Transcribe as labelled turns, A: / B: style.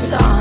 A: saw.